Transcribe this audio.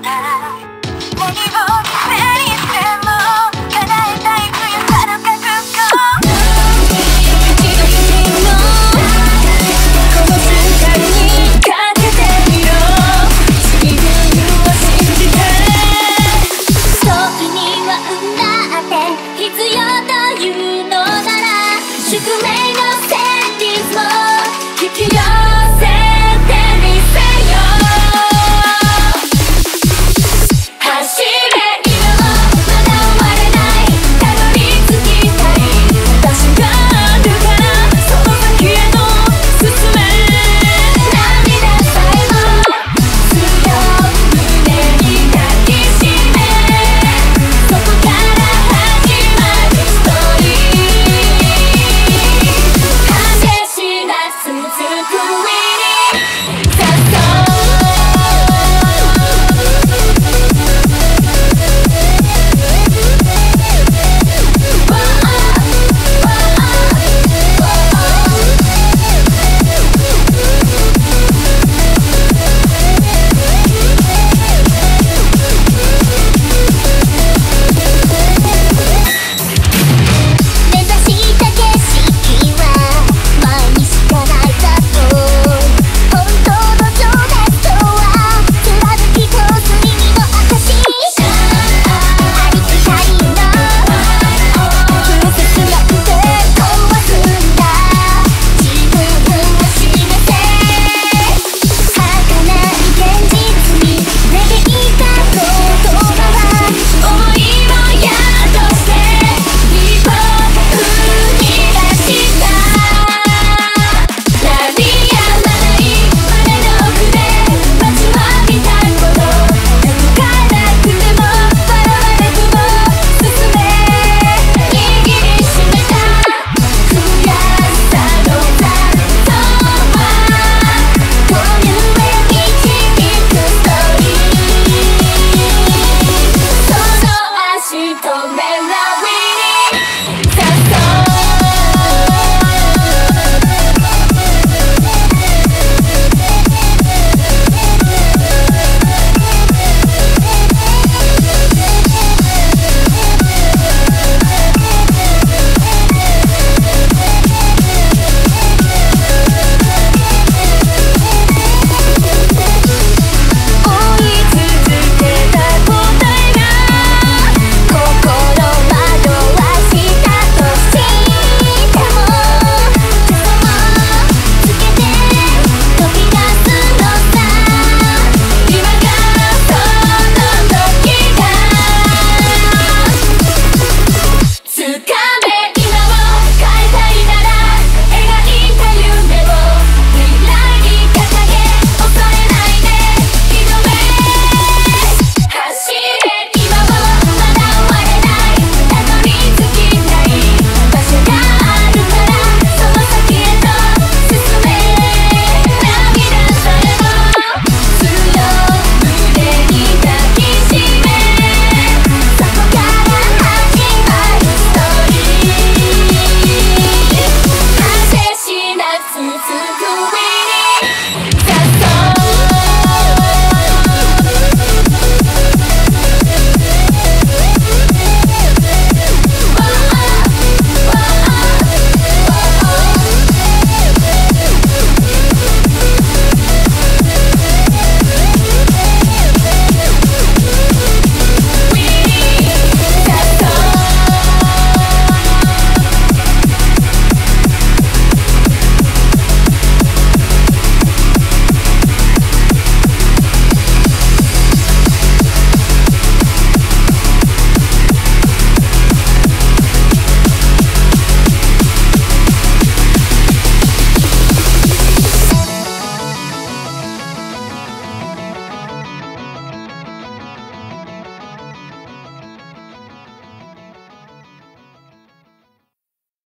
out.